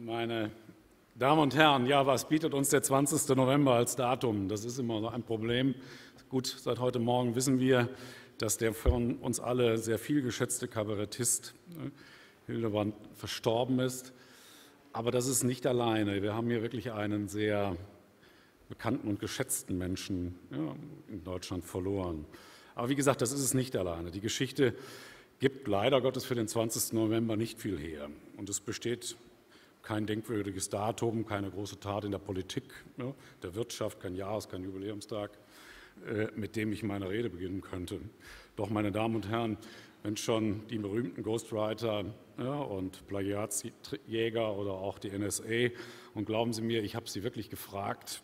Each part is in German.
Meine Damen und Herren, ja, was bietet uns der 20. November als Datum? Das ist immer so ein Problem. Gut, seit heute Morgen wissen wir, dass der von uns alle sehr viel geschätzte Kabarettist ne, Hildebrand verstorben ist. Aber das ist nicht alleine. Wir haben hier wirklich einen sehr bekannten und geschätzten Menschen ja, in Deutschland verloren. Aber wie gesagt, das ist es nicht alleine. Die Geschichte gibt leider Gottes für den 20. November nicht viel her. Und es besteht kein denkwürdiges Datum, keine große Tat in der Politik, ne, der Wirtschaft, kein Jahres-, kein Jubiläumstag, äh, mit dem ich meine Rede beginnen könnte. Doch, meine Damen und Herren, wenn schon die berühmten Ghostwriter ja, und Plagiatsjäger oder auch die NSA, und glauben Sie mir, ich habe sie wirklich gefragt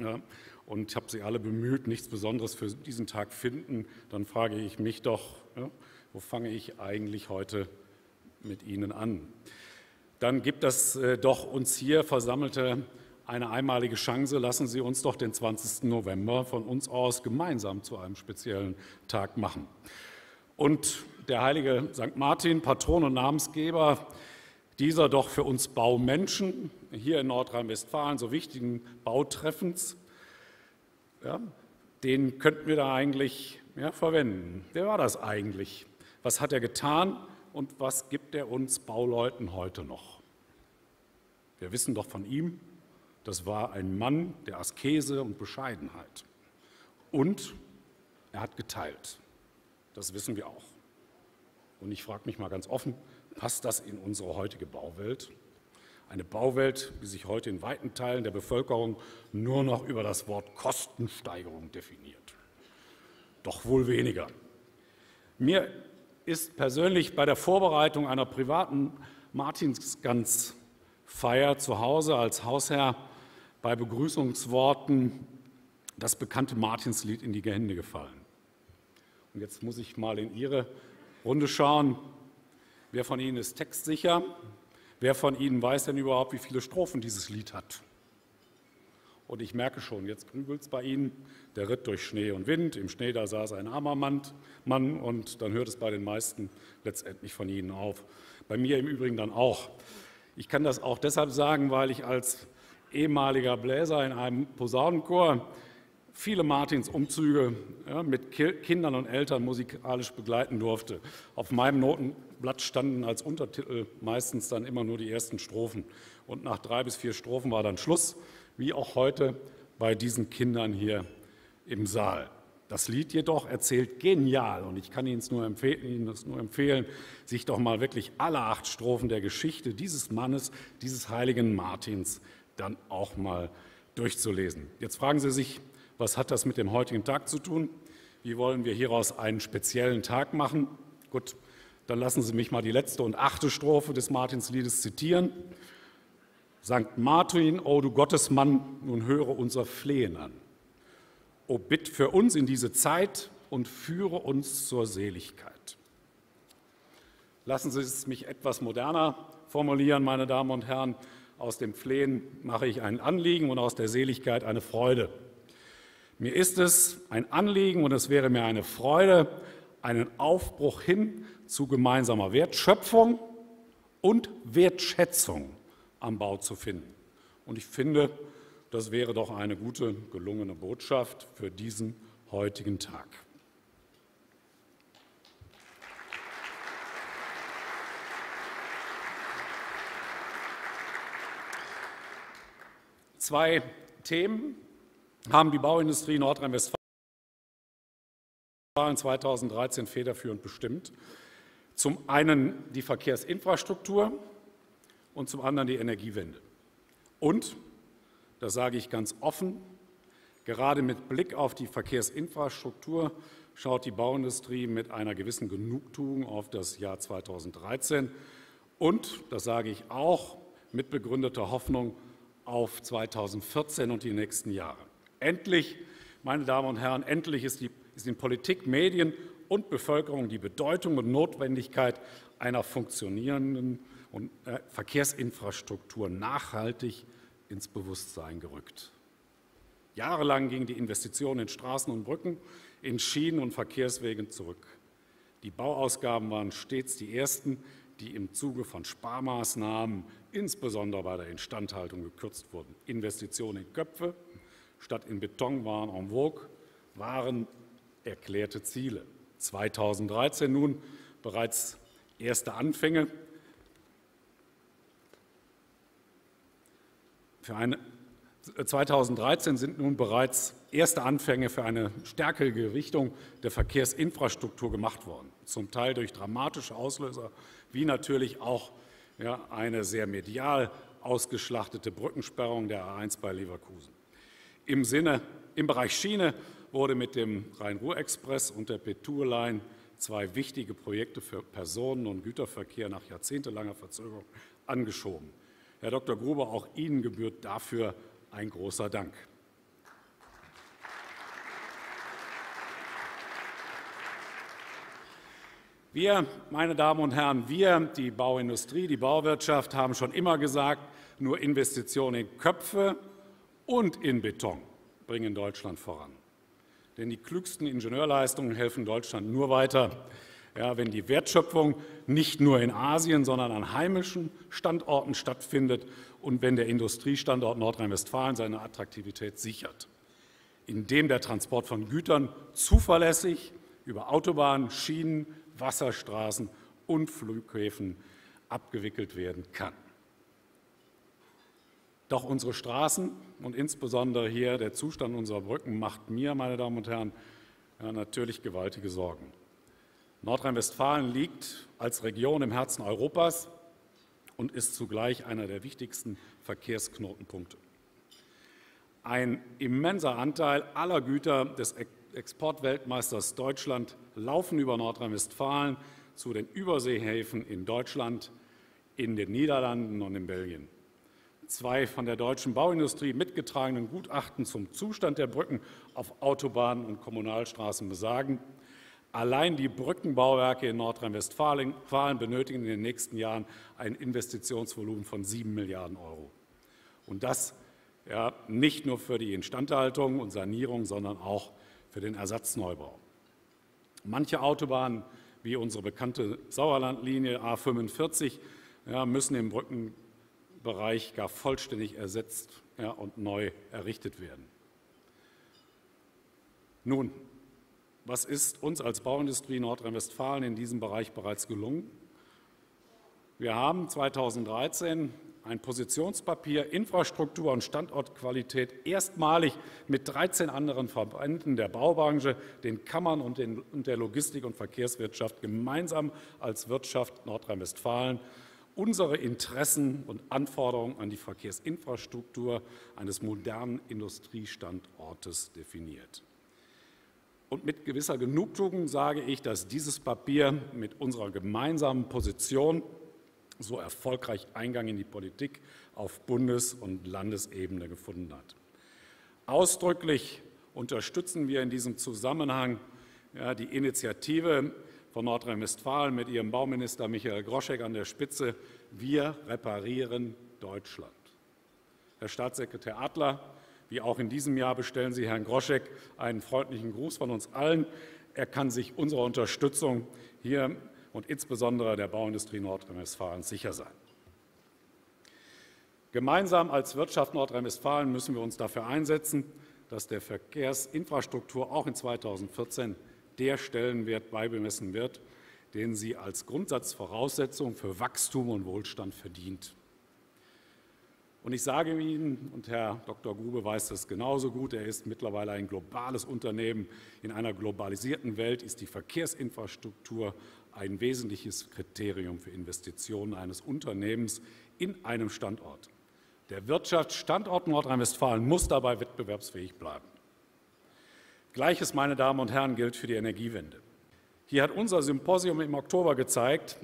ja, und habe sie alle bemüht, nichts Besonderes für diesen Tag finden, dann frage ich mich doch, ja, wo fange ich eigentlich heute mit Ihnen an? Dann gibt es äh, doch uns hier Versammelte eine einmalige Chance. Lassen Sie uns doch den 20. November von uns aus gemeinsam zu einem speziellen Tag machen. Und der heilige St. Martin, Patron und Namensgeber dieser doch für uns Baumenschen hier in Nordrhein-Westfalen so wichtigen Bautreffens, ja, den könnten wir da eigentlich ja, verwenden. Wer war das eigentlich? Was hat er getan und was gibt er uns Bauleuten heute noch? Wir wissen doch von ihm, das war ein Mann der Askese und Bescheidenheit. Und er hat geteilt. Das wissen wir auch. Und ich frage mich mal ganz offen, passt das in unsere heutige Bauwelt? Eine Bauwelt, die sich heute in weiten Teilen der Bevölkerung nur noch über das Wort Kostensteigerung definiert. Doch wohl weniger. Mir ist persönlich bei der Vorbereitung einer privaten Martinsgans Feier zu Hause als Hausherr bei Begrüßungsworten das bekannte Martinslied in die Hände gefallen. Und jetzt muss ich mal in Ihre Runde schauen. Wer von Ihnen ist textsicher? Wer von Ihnen weiß denn überhaupt, wie viele Strophen dieses Lied hat? Und ich merke schon, jetzt grübelt es bei Ihnen. Der Ritt durch Schnee und Wind. Im Schnee, da saß ein armer Mann, Mann und dann hört es bei den meisten letztendlich von Ihnen auf. Bei mir im Übrigen dann auch. Ich kann das auch deshalb sagen, weil ich als ehemaliger Bläser in einem Posaunenchor viele Martinsumzüge ja, mit Kindern und Eltern musikalisch begleiten durfte. Auf meinem Notenblatt standen als Untertitel meistens dann immer nur die ersten Strophen. Und nach drei bis vier Strophen war dann Schluss, wie auch heute bei diesen Kindern hier im Saal. Das Lied jedoch erzählt genial und ich kann Ihnen, nur Ihnen das nur empfehlen, sich doch mal wirklich alle acht Strophen der Geschichte dieses Mannes, dieses heiligen Martins, dann auch mal durchzulesen. Jetzt fragen Sie sich, was hat das mit dem heutigen Tag zu tun? Wie wollen wir hieraus einen speziellen Tag machen? Gut, dann lassen Sie mich mal die letzte und achte Strophe des Martinsliedes zitieren. Sankt Martin, o oh du Gottesmann, nun höre unser Flehen an. O bitt für uns in diese Zeit und führe uns zur Seligkeit. Lassen Sie es mich etwas moderner formulieren, meine Damen und Herren. Aus dem Flehen mache ich ein Anliegen und aus der Seligkeit eine Freude. Mir ist es ein Anliegen und es wäre mir eine Freude, einen Aufbruch hin zu gemeinsamer Wertschöpfung und Wertschätzung am Bau zu finden. Und ich finde, das wäre doch eine gute, gelungene Botschaft für diesen heutigen Tag. Zwei Themen haben die Bauindustrie Nordrhein-Westfalen 2013 federführend bestimmt. Zum einen die Verkehrsinfrastruktur und zum anderen die Energiewende. Und das sage ich ganz offen. Gerade mit Blick auf die Verkehrsinfrastruktur schaut die Bauindustrie mit einer gewissen Genugtuung auf das Jahr 2013 und, das sage ich auch, mit begründeter Hoffnung auf 2014 und die nächsten Jahre. Endlich, meine Damen und Herren, endlich ist, die, ist in Politik, Medien und Bevölkerung die Bedeutung und Notwendigkeit einer funktionierenden äh, Verkehrsinfrastruktur nachhaltig ins Bewusstsein gerückt. Jahrelang gingen die Investitionen in Straßen und Brücken, in Schienen und Verkehrswegen zurück. Die Bauausgaben waren stets die ersten, die im Zuge von Sparmaßnahmen, insbesondere bei der Instandhaltung, gekürzt wurden. Investitionen in Köpfe statt in Beton waren en vogue, waren erklärte Ziele. 2013 nun bereits erste Anfänge für eine 2013 sind nun bereits erste Anfänge für eine stärkere Gewichtung der Verkehrsinfrastruktur gemacht worden, zum Teil durch dramatische Auslöser, wie natürlich auch ja, eine sehr medial ausgeschlachtete Brückensperrung der A1 bei Leverkusen. Im, Sinne, Im Bereich Schiene wurde mit dem Rhein-Ruhr-Express und der Petur-Line zwei wichtige Projekte für Personen- und Güterverkehr nach jahrzehntelanger Verzögerung angeschoben. Herr Dr. Gruber, auch Ihnen gebührt dafür ein großer Dank. Wir, meine Damen und Herren, wir, die Bauindustrie, die Bauwirtschaft, haben schon immer gesagt, nur Investitionen in Köpfe und in Beton bringen Deutschland voran. Denn die klügsten Ingenieurleistungen helfen Deutschland nur weiter, ja, wenn die Wertschöpfung nicht nur in Asien, sondern an heimischen Standorten stattfindet und wenn der Industriestandort Nordrhein-Westfalen seine Attraktivität sichert, indem der Transport von Gütern zuverlässig über Autobahnen, Schienen, Wasserstraßen und Flughäfen abgewickelt werden kann. Doch unsere Straßen und insbesondere hier der Zustand unserer Brücken macht mir, meine Damen und Herren, natürlich gewaltige Sorgen. Nordrhein-Westfalen liegt als Region im Herzen Europas und ist zugleich einer der wichtigsten Verkehrsknotenpunkte. Ein immenser Anteil aller Güter des Exportweltmeisters Deutschland laufen über Nordrhein-Westfalen zu den Überseehäfen in Deutschland, in den Niederlanden und in Belgien. Zwei von der deutschen Bauindustrie mitgetragenen Gutachten zum Zustand der Brücken auf Autobahnen und Kommunalstraßen besagen, Allein die Brückenbauwerke in Nordrhein-Westfalen benötigen in den nächsten Jahren ein Investitionsvolumen von 7 Milliarden Euro. Und das ja, nicht nur für die Instandhaltung und Sanierung, sondern auch für den Ersatzneubau. Manche Autobahnen, wie unsere bekannte Sauerlandlinie A45, ja, müssen im Brückenbereich gar vollständig ersetzt ja, und neu errichtet werden. Nun, was ist uns als Bauindustrie Nordrhein-Westfalen in diesem Bereich bereits gelungen? Wir haben 2013 ein Positionspapier Infrastruktur und Standortqualität erstmalig mit 13 anderen Verbänden der Baubranche, den Kammern und, den, und der Logistik- und Verkehrswirtschaft gemeinsam als Wirtschaft Nordrhein-Westfalen unsere Interessen und Anforderungen an die Verkehrsinfrastruktur eines modernen Industriestandortes definiert. Und mit gewisser Genugtuung sage ich, dass dieses Papier mit unserer gemeinsamen Position so erfolgreich Eingang in die Politik auf Bundes- und Landesebene gefunden hat. Ausdrücklich unterstützen wir in diesem Zusammenhang ja, die Initiative von Nordrhein-Westfalen mit ihrem Bauminister Michael Groschek an der Spitze. Wir reparieren Deutschland. Herr Staatssekretär Adler, wie auch in diesem Jahr bestellen Sie Herrn Groschek einen freundlichen Gruß von uns allen. Er kann sich unserer Unterstützung hier und insbesondere der Bauindustrie Nordrhein-Westfalen sicher sein. Gemeinsam als Wirtschaft Nordrhein-Westfalen müssen wir uns dafür einsetzen, dass der Verkehrsinfrastruktur auch in 2014 der Stellenwert beibemessen wird, den sie als Grundsatzvoraussetzung für Wachstum und Wohlstand verdient. Und ich sage Ihnen, und Herr Dr. Grube weiß das genauso gut, er ist mittlerweile ein globales Unternehmen. In einer globalisierten Welt ist die Verkehrsinfrastruktur ein wesentliches Kriterium für Investitionen eines Unternehmens in einem Standort. Der Wirtschaftsstandort Nordrhein-Westfalen muss dabei wettbewerbsfähig bleiben. Gleiches, meine Damen und Herren, gilt für die Energiewende. Hier hat unser Symposium im Oktober gezeigt,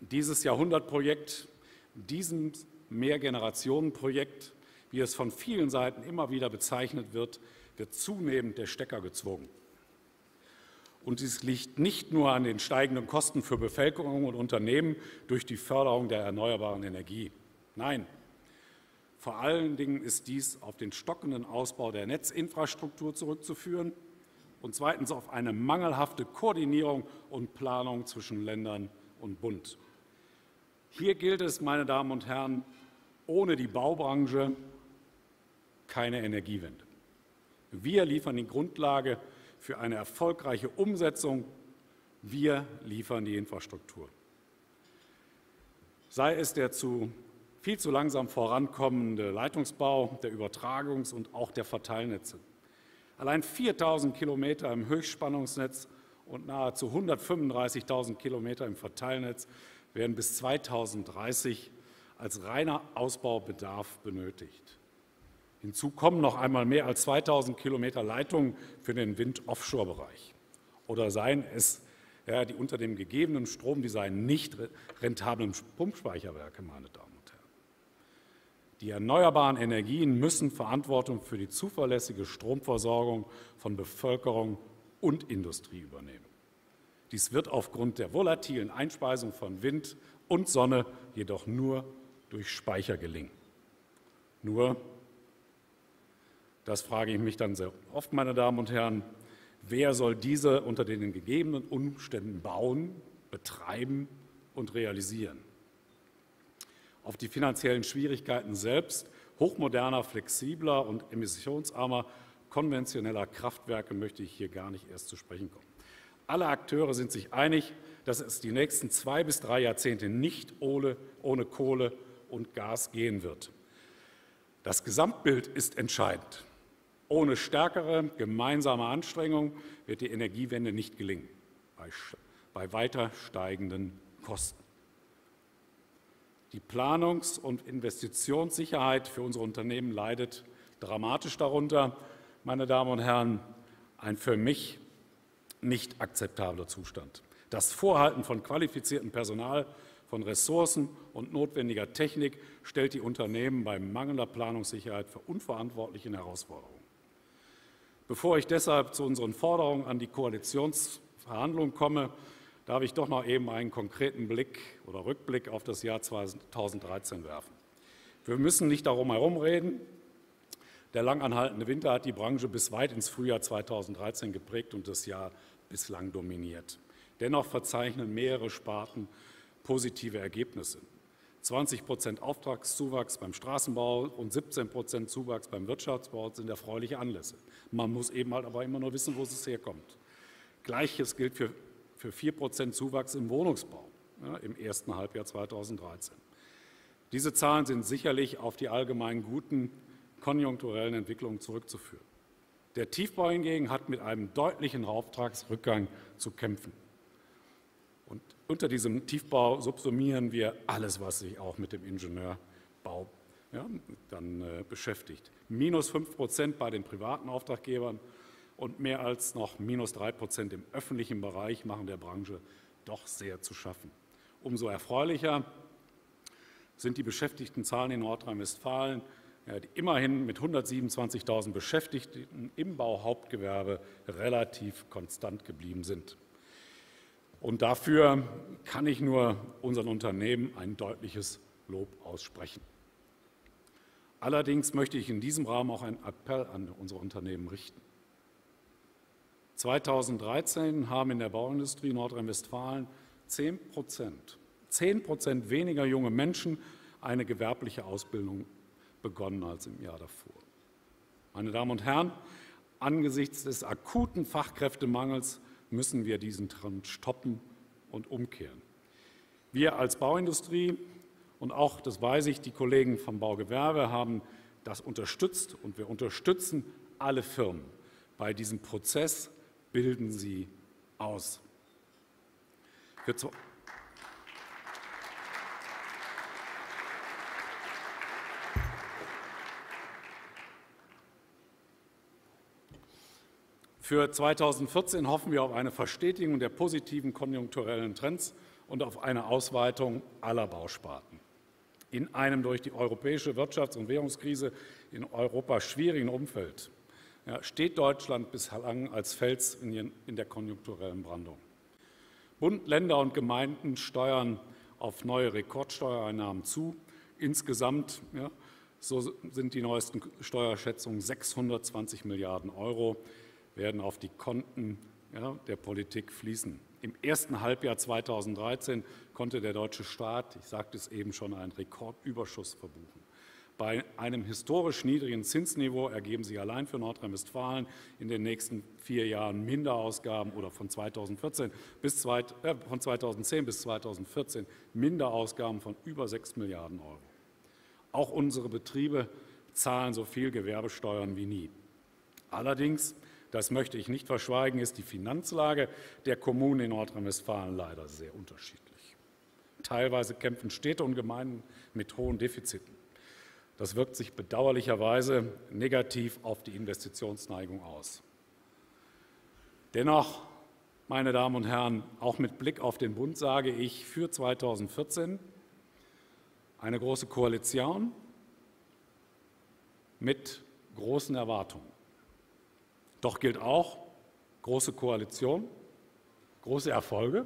dieses Jahrhundertprojekt, diesem Mehrgenerationenprojekt, wie es von vielen Seiten immer wieder bezeichnet wird, wird zunehmend der Stecker gezogen. Und dies liegt nicht nur an den steigenden Kosten für Bevölkerung und Unternehmen durch die Förderung der erneuerbaren Energie. Nein, vor allen Dingen ist dies auf den stockenden Ausbau der Netzinfrastruktur zurückzuführen und zweitens auf eine mangelhafte Koordinierung und Planung zwischen Ländern und Bund. Hier gilt es, meine Damen und Herren, ohne die Baubranche keine Energiewende. Wir liefern die Grundlage für eine erfolgreiche Umsetzung. Wir liefern die Infrastruktur. Sei es der zu viel zu langsam vorankommende Leitungsbau, der Übertragungs- und auch der Verteilnetze. Allein 4.000 Kilometer im Höchstspannungsnetz und nahezu 135.000 Kilometer im Verteilnetz werden bis 2030 als reiner Ausbaubedarf benötigt. Hinzu kommen noch einmal mehr als 2000 Kilometer Leitungen für den Wind-Offshore-Bereich. Oder seien es ja, die unter dem gegebenen Stromdesign nicht rentablen Pumpspeicherwerke, meine Damen und Herren. Die erneuerbaren Energien müssen Verantwortung für die zuverlässige Stromversorgung von Bevölkerung und Industrie übernehmen. Dies wird aufgrund der volatilen Einspeisung von Wind und Sonne jedoch nur durch Speicher gelingen. Nur das frage ich mich dann sehr oft, meine Damen und Herren. Wer soll diese unter den gegebenen Umständen bauen, betreiben und realisieren? Auf die finanziellen Schwierigkeiten selbst hochmoderner, flexibler und emissionsarmer konventioneller Kraftwerke möchte ich hier gar nicht erst zu sprechen kommen. Alle Akteure sind sich einig, dass es die nächsten zwei bis drei Jahrzehnte nicht ohne, ohne Kohle und Gas gehen wird. Das Gesamtbild ist entscheidend. Ohne stärkere gemeinsame Anstrengung wird die Energiewende nicht gelingen, bei, bei weiter steigenden Kosten. Die Planungs- und Investitionssicherheit für unsere Unternehmen leidet dramatisch darunter. Meine Damen und Herren, ein für mich nicht akzeptabler Zustand. Das Vorhalten von qualifiziertem Personal, von Ressourcen und notwendiger Technik stellt die Unternehmen bei mangelnder Planungssicherheit für unverantwortliche Herausforderungen. Bevor ich deshalb zu unseren Forderungen an die Koalitionsverhandlungen komme, darf ich doch noch eben einen konkreten Blick oder Rückblick auf das Jahr 2013 werfen. Wir müssen nicht darum herumreden. Der langanhaltende Winter hat die Branche bis weit ins Frühjahr 2013 geprägt und das Jahr bislang dominiert. Dennoch verzeichnen mehrere Sparten positive Ergebnisse. 20 Prozent Auftragszuwachs beim Straßenbau und 17 Prozent Zuwachs beim Wirtschaftsbau sind erfreuliche Anlässe. Man muss eben halt aber immer nur wissen, wo es herkommt. Gleiches gilt für, für 4 Prozent Zuwachs im Wohnungsbau ja, im ersten Halbjahr 2013. Diese Zahlen sind sicherlich auf die allgemein guten konjunkturellen Entwicklungen zurückzuführen. Der Tiefbau hingegen hat mit einem deutlichen Auftragsrückgang zu kämpfen. Und unter diesem Tiefbau subsumieren wir alles, was sich auch mit dem Ingenieurbau ja, dann äh, beschäftigt. Minus 5 Prozent bei den privaten Auftraggebern und mehr als noch minus 3 Prozent im öffentlichen Bereich machen der Branche doch sehr zu schaffen. Umso erfreulicher sind die Beschäftigtenzahlen in Nordrhein-Westfalen, die immerhin mit 127.000 Beschäftigten im Bauhauptgewerbe relativ konstant geblieben sind. Und dafür kann ich nur unseren Unternehmen ein deutliches Lob aussprechen. Allerdings möchte ich in diesem Rahmen auch einen Appell an unsere Unternehmen richten. 2013 haben in der Bauindustrie Nordrhein-Westfalen 10 Prozent, 10 Prozent weniger junge Menschen eine gewerbliche Ausbildung begonnen als im Jahr davor. Meine Damen und Herren, angesichts des akuten Fachkräftemangels müssen wir diesen Trend stoppen und umkehren. Wir als Bauindustrie und auch, das weiß ich, die Kollegen vom Baugewerbe haben das unterstützt und wir unterstützen alle Firmen bei diesem Prozess, bilden sie aus. Für Für 2014 hoffen wir auf eine Verstetigung der positiven konjunkturellen Trends und auf eine Ausweitung aller Bausparten. In einem durch die europäische Wirtschafts- und Währungskrise in Europa schwierigen Umfeld ja, steht Deutschland bislang als Fels in, in der konjunkturellen Brandung. Bund, Länder und Gemeinden steuern auf neue Rekordsteuereinnahmen zu. Insgesamt ja, so sind die neuesten Steuerschätzungen 620 Milliarden Euro werden auf die Konten ja, der Politik fließen. Im ersten Halbjahr 2013 konnte der deutsche Staat, ich sagte es eben schon, einen Rekordüberschuss verbuchen. Bei einem historisch niedrigen Zinsniveau ergeben sich allein für Nordrhein-Westfalen in den nächsten vier Jahren Minderausgaben oder von, 2014 bis, äh, von 2010 bis 2014 Minderausgaben von über 6 Milliarden Euro. Auch unsere Betriebe zahlen so viel Gewerbesteuern wie nie. Allerdings, das möchte ich nicht verschweigen, ist die Finanzlage der Kommunen in Nordrhein-Westfalen leider sehr unterschiedlich. Teilweise kämpfen Städte und Gemeinden mit hohen Defiziten. Das wirkt sich bedauerlicherweise negativ auf die Investitionsneigung aus. Dennoch, meine Damen und Herren, auch mit Blick auf den Bund sage ich für 2014 eine große Koalition mit großen Erwartungen. Doch gilt auch große Koalition, große Erfolge.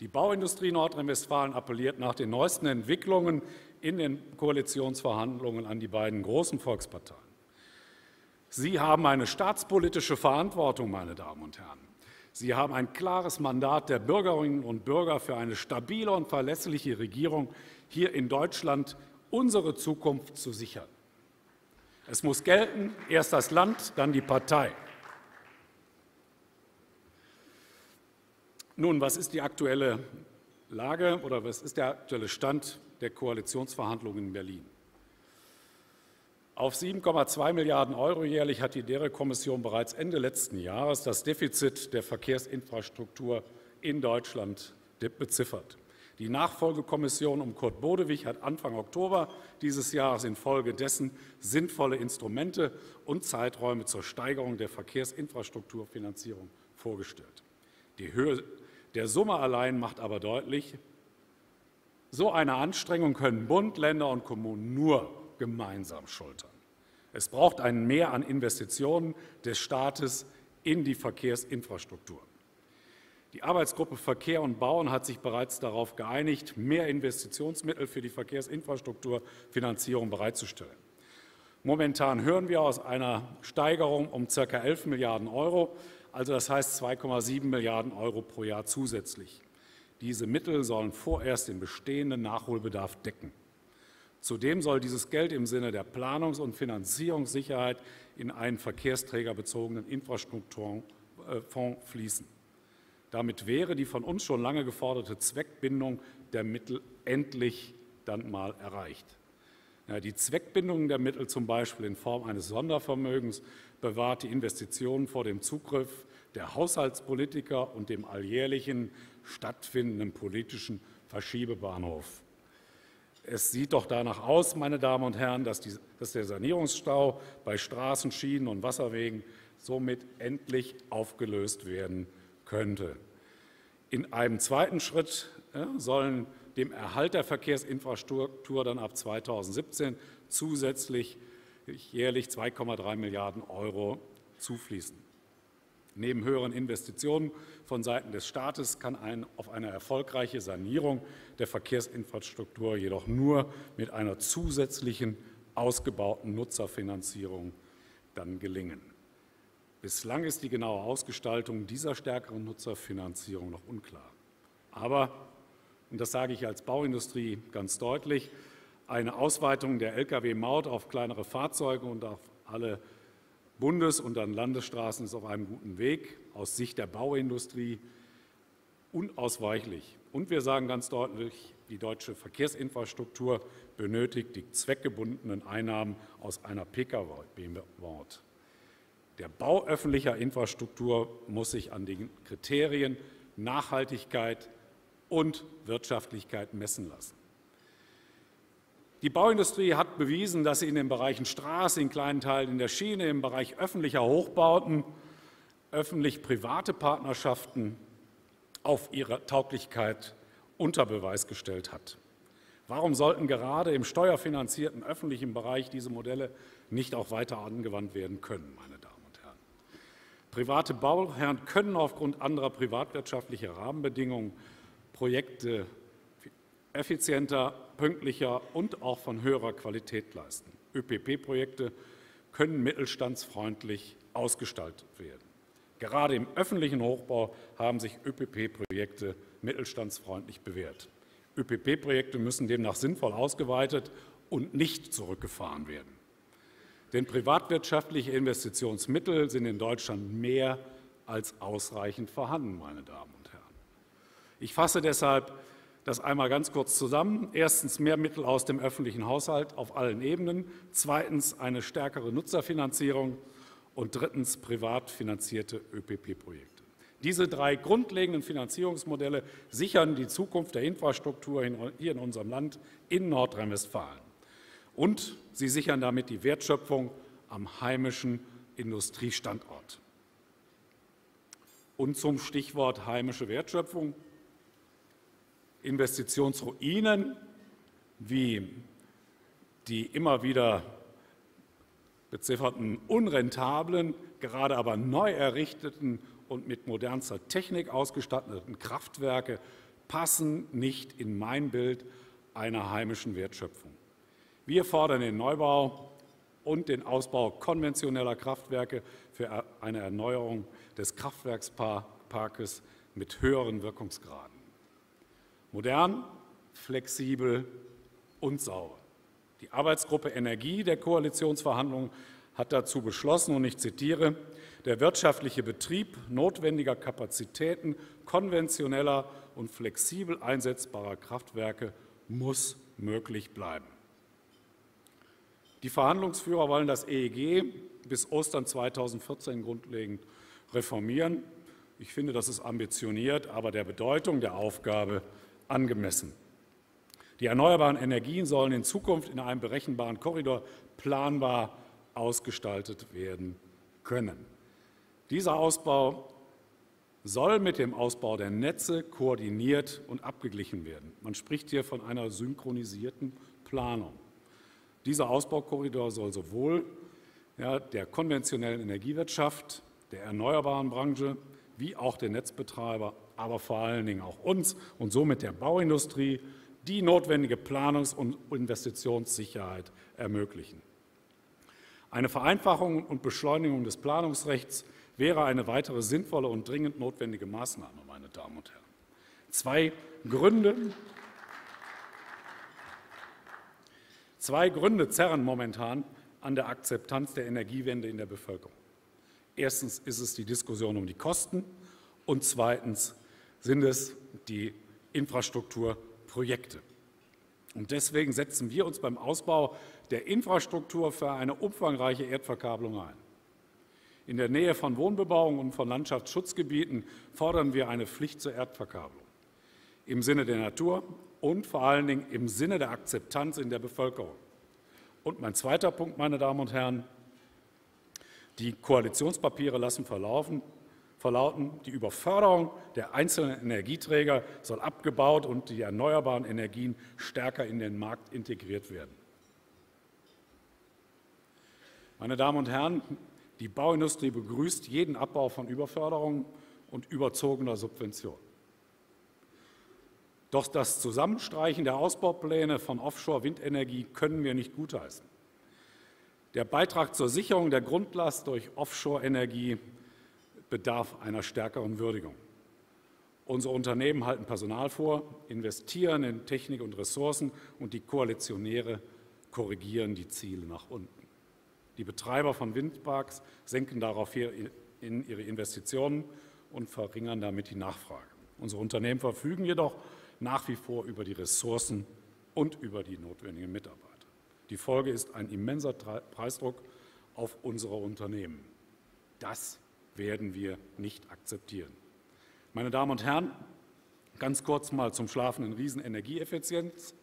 Die Bauindustrie Nordrhein-Westfalen appelliert nach den neuesten Entwicklungen in den Koalitionsverhandlungen an die beiden großen Volksparteien. Sie haben eine staatspolitische Verantwortung, meine Damen und Herren. Sie haben ein klares Mandat der Bürgerinnen und Bürger für eine stabile und verlässliche Regierung hier in Deutschland, unsere Zukunft zu sichern. Es muss gelten, erst das Land, dann die Partei. Nun, was ist die aktuelle Lage oder was ist der aktuelle Stand der Koalitionsverhandlungen in Berlin. Auf 7,2 Milliarden Euro jährlich hat die DERE-Kommission bereits Ende letzten Jahres das Defizit der Verkehrsinfrastruktur in Deutschland beziffert. Die Nachfolgekommission um Kurt Bodewig hat Anfang Oktober dieses Jahres infolgedessen sinnvolle Instrumente und Zeiträume zur Steigerung der Verkehrsinfrastrukturfinanzierung vorgestellt. Die Höhe der Summe allein macht aber deutlich, so eine Anstrengung können Bund, Länder und Kommunen nur gemeinsam schultern. Es braucht ein Mehr an Investitionen des Staates in die Verkehrsinfrastruktur. Die Arbeitsgruppe Verkehr und Bauen hat sich bereits darauf geeinigt, mehr Investitionsmittel für die Verkehrsinfrastrukturfinanzierung bereitzustellen. Momentan hören wir aus einer Steigerung um ca. 11 Milliarden Euro, also das heißt 2,7 Milliarden Euro pro Jahr zusätzlich. Diese Mittel sollen vorerst den bestehenden Nachholbedarf decken. Zudem soll dieses Geld im Sinne der Planungs- und Finanzierungssicherheit in einen verkehrsträgerbezogenen Infrastrukturfonds fließen. Damit wäre die von uns schon lange geforderte Zweckbindung der Mittel endlich dann mal erreicht. Ja, die Zweckbindung der Mittel, zum Beispiel in Form eines Sondervermögens, bewahrt die Investitionen vor dem Zugriff der Haushaltspolitiker und dem alljährlichen stattfindenden politischen Verschiebebahnhof. Es sieht doch danach aus, meine Damen und Herren, dass, die, dass der Sanierungsstau bei Straßen, Schienen und Wasserwegen somit endlich aufgelöst werden könnte. In einem zweiten Schritt sollen dem Erhalt der Verkehrsinfrastruktur dann ab 2017 zusätzlich jährlich 2,3 Milliarden Euro zufließen. Neben höheren Investitionen von Seiten des Staates kann ein, auf eine erfolgreiche Sanierung der Verkehrsinfrastruktur jedoch nur mit einer zusätzlichen ausgebauten Nutzerfinanzierung dann gelingen. Bislang ist die genaue Ausgestaltung dieser stärkeren Nutzerfinanzierung noch unklar. Aber, und das sage ich als Bauindustrie ganz deutlich, eine Ausweitung der Lkw-Maut auf kleinere Fahrzeuge und auf alle Bundes- und dann Landesstraßen ist auf einem guten Weg, aus Sicht der Bauindustrie unausweichlich. Und wir sagen ganz deutlich, die deutsche Verkehrsinfrastruktur benötigt die zweckgebundenen Einnahmen aus einer Pkw-Maut. Der Bau öffentlicher Infrastruktur muss sich an den Kriterien Nachhaltigkeit und Wirtschaftlichkeit messen lassen. Die Bauindustrie hat bewiesen, dass sie in den Bereichen Straße, in kleinen Teilen in der Schiene, im Bereich öffentlicher Hochbauten, öffentlich-private Partnerschaften auf ihre Tauglichkeit unter Beweis gestellt hat. Warum sollten gerade im steuerfinanzierten öffentlichen Bereich diese Modelle nicht auch weiter angewandt werden können, meine? Private Bauherren können aufgrund anderer privatwirtschaftlicher Rahmenbedingungen Projekte effizienter, pünktlicher und auch von höherer Qualität leisten. ÖPP-Projekte können mittelstandsfreundlich ausgestaltet werden. Gerade im öffentlichen Hochbau haben sich ÖPP-Projekte mittelstandsfreundlich bewährt. ÖPP-Projekte müssen demnach sinnvoll ausgeweitet und nicht zurückgefahren werden. Denn privatwirtschaftliche Investitionsmittel sind in Deutschland mehr als ausreichend vorhanden, meine Damen und Herren. Ich fasse deshalb das einmal ganz kurz zusammen. Erstens mehr Mittel aus dem öffentlichen Haushalt auf allen Ebenen. Zweitens eine stärkere Nutzerfinanzierung. Und drittens privat finanzierte ÖPP-Projekte. Diese drei grundlegenden Finanzierungsmodelle sichern die Zukunft der Infrastruktur hier in unserem Land, in Nordrhein-Westfalen. Und sie sichern damit die Wertschöpfung am heimischen Industriestandort. Und zum Stichwort heimische Wertschöpfung. Investitionsruinen wie die immer wieder bezifferten unrentablen, gerade aber neu errichteten und mit modernster Technik ausgestatteten Kraftwerke passen nicht in mein Bild einer heimischen Wertschöpfung. Wir fordern den Neubau und den Ausbau konventioneller Kraftwerke für eine Erneuerung des Kraftwerksparkes mit höheren Wirkungsgraden. Modern, flexibel und sauber. Die Arbeitsgruppe Energie der Koalitionsverhandlungen hat dazu beschlossen, und ich zitiere, der wirtschaftliche Betrieb notwendiger Kapazitäten konventioneller und flexibel einsetzbarer Kraftwerke muss möglich bleiben. Die Verhandlungsführer wollen das EEG bis Ostern 2014 grundlegend reformieren. Ich finde, das ist ambitioniert, aber der Bedeutung der Aufgabe angemessen. Die erneuerbaren Energien sollen in Zukunft in einem berechenbaren Korridor planbar ausgestaltet werden können. Dieser Ausbau soll mit dem Ausbau der Netze koordiniert und abgeglichen werden. Man spricht hier von einer synchronisierten Planung. Dieser Ausbaukorridor soll sowohl ja, der konventionellen Energiewirtschaft, der erneuerbaren Branche wie auch den Netzbetreiber, aber vor allen Dingen auch uns und somit der Bauindustrie die notwendige Planungs- und Investitionssicherheit ermöglichen. Eine Vereinfachung und Beschleunigung des Planungsrechts wäre eine weitere sinnvolle und dringend notwendige Maßnahme, meine Damen und Herren. Zwei Gründe, zwei Gründe zerren momentan an der Akzeptanz der Energiewende in der Bevölkerung. Erstens ist es die Diskussion um die Kosten und zweitens sind es die Infrastrukturprojekte. Und deswegen setzen wir uns beim Ausbau der Infrastruktur für eine umfangreiche Erdverkabelung ein. In der Nähe von Wohnbebauung und von Landschaftsschutzgebieten fordern wir eine Pflicht zur Erdverkabelung im Sinne der Natur und vor allen Dingen im Sinne der Akzeptanz in der Bevölkerung. Und mein zweiter Punkt, meine Damen und Herren, die Koalitionspapiere lassen verlaufen, verlauten, die Überförderung der einzelnen Energieträger soll abgebaut und die erneuerbaren Energien stärker in den Markt integriert werden. Meine Damen und Herren, die Bauindustrie begrüßt jeden Abbau von Überförderung und überzogener Subvention. Doch das Zusammenstreichen der Ausbaupläne von Offshore-Windenergie können wir nicht gutheißen. Der Beitrag zur Sicherung der Grundlast durch Offshore-Energie bedarf einer stärkeren Würdigung. Unsere Unternehmen halten Personal vor, investieren in Technik und Ressourcen und die Koalitionäre korrigieren die Ziele nach unten. Die Betreiber von Windparks senken daraufhin ihre Investitionen und verringern damit die Nachfrage. Unsere Unternehmen verfügen jedoch nach wie vor über die Ressourcen und über die notwendigen Mitarbeiter. Die Folge ist ein immenser Preisdruck auf unsere Unternehmen. Das werden wir nicht akzeptieren. Meine Damen und Herren, ganz kurz mal zum schlafenden Riesen Energieeffizienz.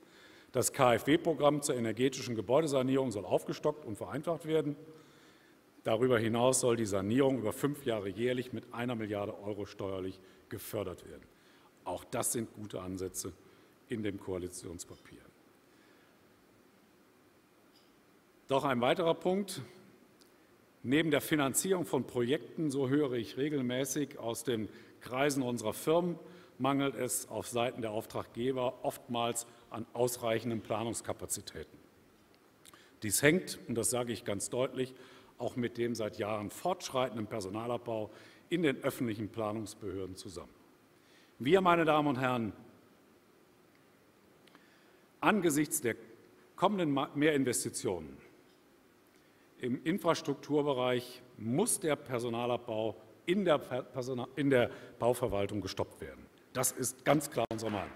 Das KfW-Programm zur energetischen Gebäudesanierung soll aufgestockt und vereinfacht werden. Darüber hinaus soll die Sanierung über fünf Jahre jährlich mit einer Milliarde Euro steuerlich gefördert werden. Auch das sind gute Ansätze in dem Koalitionspapier. Doch ein weiterer Punkt, Neben der Finanzierung von Projekten, so höre ich regelmäßig aus den Kreisen unserer Firmen, mangelt es auf Seiten der Auftraggeber oftmals an ausreichenden Planungskapazitäten. Dies hängt, und das sage ich ganz deutlich, auch mit dem seit Jahren fortschreitenden Personalabbau in den öffentlichen Planungsbehörden zusammen. Wir, meine Damen und Herren, angesichts der kommenden Mehrinvestitionen im Infrastrukturbereich muss der Personalabbau in der, Personal in der Bauverwaltung gestoppt werden. Das ist ganz klar unsere Meinung.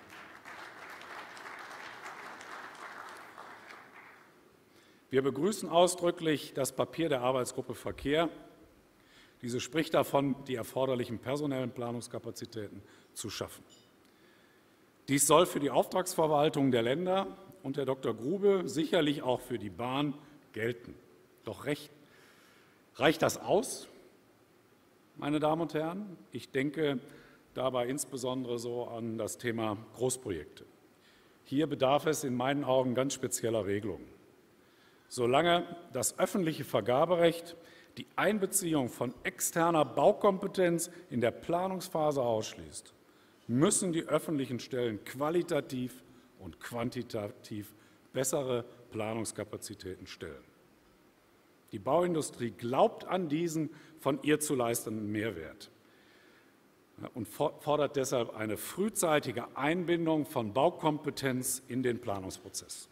Wir begrüßen ausdrücklich das Papier der Arbeitsgruppe Verkehr. Diese spricht davon, die erforderlichen personellen Planungskapazitäten zu schaffen. Dies soll für die Auftragsverwaltung der Länder und der Dr. Grube sicherlich auch für die Bahn gelten. Doch recht, reicht das aus, meine Damen und Herren? Ich denke dabei insbesondere so an das Thema Großprojekte. Hier bedarf es in meinen Augen ganz spezieller Regelungen. Solange das öffentliche Vergaberecht die Einbeziehung von externer Baukompetenz in der Planungsphase ausschließt, müssen die öffentlichen Stellen qualitativ und quantitativ bessere Planungskapazitäten stellen. Die Bauindustrie glaubt an diesen von ihr zu leistenden Mehrwert und fordert deshalb eine frühzeitige Einbindung von Baukompetenz in den Planungsprozess.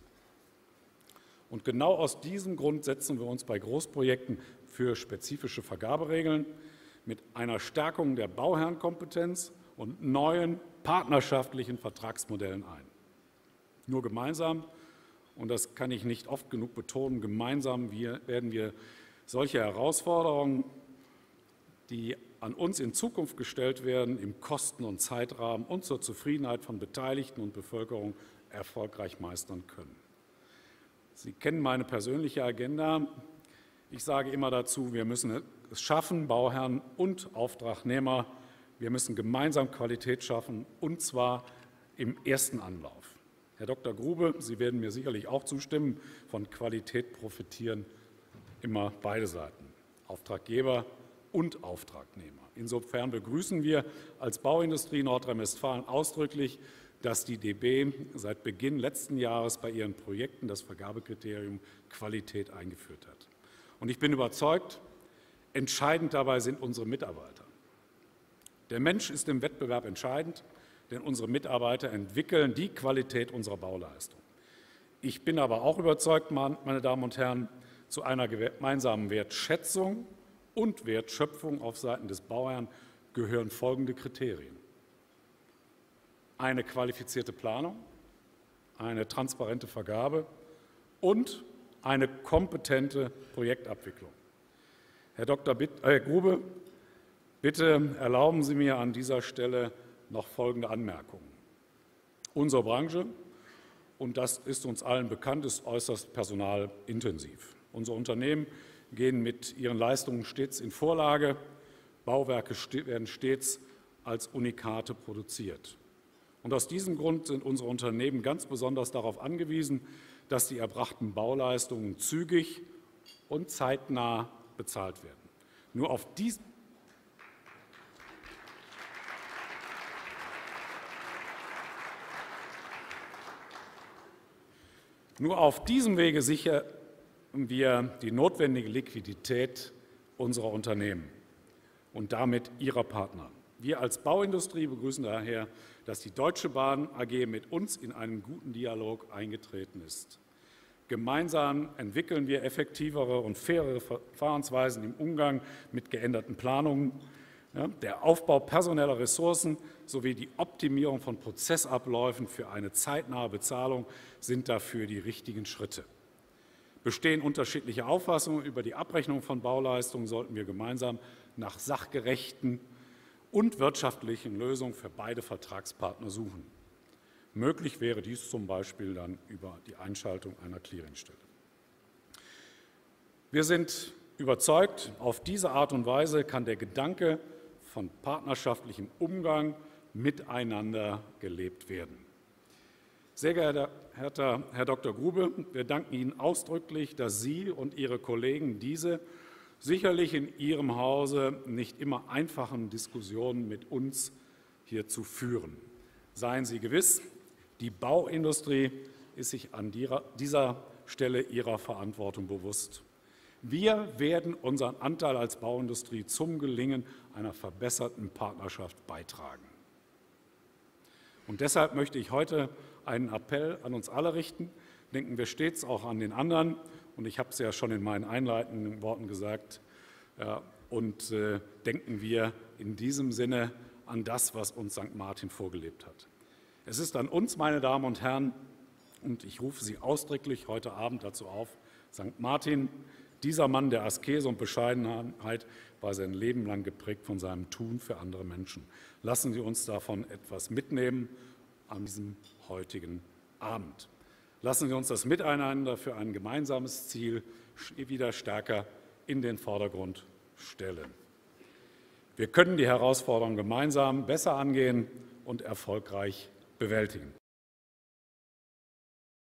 Und genau aus diesem Grund setzen wir uns bei Großprojekten für spezifische Vergaberegeln mit einer Stärkung der Bauherrenkompetenz und neuen partnerschaftlichen Vertragsmodellen ein. Nur gemeinsam, und das kann ich nicht oft genug betonen, gemeinsam werden wir solche Herausforderungen, die an uns in Zukunft gestellt werden, im Kosten- und Zeitrahmen und zur Zufriedenheit von Beteiligten und Bevölkerung erfolgreich meistern können. Sie kennen meine persönliche Agenda. Ich sage immer dazu, wir müssen es schaffen, Bauherren und Auftragnehmer, wir müssen gemeinsam Qualität schaffen, und zwar im ersten Anlauf. Herr Dr. Grube, Sie werden mir sicherlich auch zustimmen, von Qualität profitieren immer beide Seiten, Auftraggeber und Auftragnehmer. Insofern begrüßen wir als Bauindustrie Nordrhein-Westfalen ausdrücklich dass die DB seit Beginn letzten Jahres bei ihren Projekten das Vergabekriterium Qualität eingeführt hat. Und ich bin überzeugt, entscheidend dabei sind unsere Mitarbeiter. Der Mensch ist im Wettbewerb entscheidend, denn unsere Mitarbeiter entwickeln die Qualität unserer Bauleistung. Ich bin aber auch überzeugt, meine Damen und Herren, zu einer gemeinsamen Wertschätzung und Wertschöpfung auf Seiten des Bauherrn gehören folgende Kriterien eine qualifizierte Planung, eine transparente Vergabe und eine kompetente Projektabwicklung. Herr Dr. Bitt, äh, Grube, bitte erlauben Sie mir an dieser Stelle noch folgende Anmerkungen. Unsere Branche, und das ist uns allen bekannt, ist äußerst personalintensiv. Unsere Unternehmen gehen mit ihren Leistungen stets in Vorlage. Bauwerke werden stets als Unikate produziert. Und aus diesem Grund sind unsere Unternehmen ganz besonders darauf angewiesen, dass die erbrachten Bauleistungen zügig und zeitnah bezahlt werden. Nur auf diesen Nur auf diesem Wege sichern wir die notwendige Liquidität unserer Unternehmen und damit ihrer Partner. Wir als Bauindustrie begrüßen daher, dass die Deutsche Bahn AG mit uns in einen guten Dialog eingetreten ist. Gemeinsam entwickeln wir effektivere und fairere Verfahrensweisen im Umgang mit geänderten Planungen. Der Aufbau personeller Ressourcen sowie die Optimierung von Prozessabläufen für eine zeitnahe Bezahlung sind dafür die richtigen Schritte. Bestehen unterschiedliche Auffassungen über die Abrechnung von Bauleistungen, sollten wir gemeinsam nach sachgerechten und wirtschaftlichen Lösungen für beide Vertragspartner suchen. Möglich wäre dies zum Beispiel dann über die Einschaltung einer Clearingstelle. Wir sind überzeugt, auf diese Art und Weise kann der Gedanke von partnerschaftlichem Umgang miteinander gelebt werden. Sehr geehrter Herr Dr. Grube, wir danken Ihnen ausdrücklich, dass Sie und Ihre Kollegen diese sicherlich in Ihrem Hause nicht immer einfachen Diskussionen mit uns hier zu führen. Seien Sie gewiss, die Bauindustrie ist sich an dieser Stelle ihrer Verantwortung bewusst. Wir werden unseren Anteil als Bauindustrie zum Gelingen einer verbesserten Partnerschaft beitragen. Und deshalb möchte ich heute einen Appell an uns alle richten. Denken wir stets auch an den anderen. Und ich habe es ja schon in meinen einleitenden Worten gesagt. Und äh, denken wir in diesem Sinne an das, was uns St. Martin vorgelebt hat. Es ist an uns, meine Damen und Herren, und ich rufe Sie ausdrücklich heute Abend dazu auf, St. Martin, dieser Mann der Askese und Bescheidenheit, war sein Leben lang geprägt von seinem Tun für andere Menschen. Lassen Sie uns davon etwas mitnehmen an diesem heutigen Abend. Lassen Sie uns das Miteinander für ein gemeinsames Ziel wieder stärker in den Vordergrund stellen. Wir können die Herausforderungen gemeinsam besser angehen und erfolgreich bewältigen.